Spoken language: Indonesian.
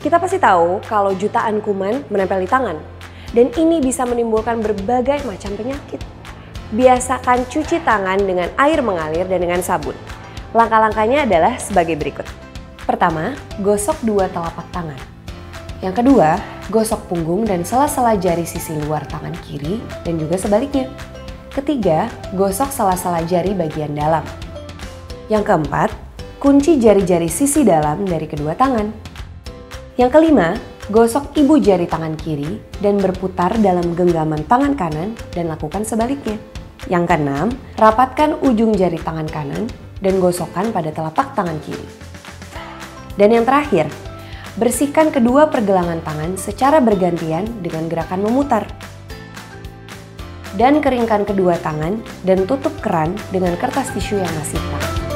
Kita pasti tahu kalau jutaan kuman menempel di tangan. Dan ini bisa menimbulkan berbagai macam penyakit. Biasakan cuci tangan dengan air mengalir dan dengan sabun. Langkah-langkahnya adalah sebagai berikut. Pertama, gosok dua telapak tangan. Yang kedua, gosok punggung dan sela-sela jari sisi luar tangan kiri dan juga sebaliknya. Ketiga, gosok sela-sela jari bagian dalam. Yang keempat, kunci jari-jari sisi dalam dari kedua tangan. Yang kelima, gosok ibu jari tangan kiri dan berputar dalam genggaman tangan kanan dan lakukan sebaliknya. Yang keenam, rapatkan ujung jari tangan kanan dan gosokkan pada telapak tangan kiri. Dan yang terakhir, bersihkan kedua pergelangan tangan secara bergantian dengan gerakan memutar. Dan keringkan kedua tangan dan tutup keran dengan kertas tisu yang masih panas.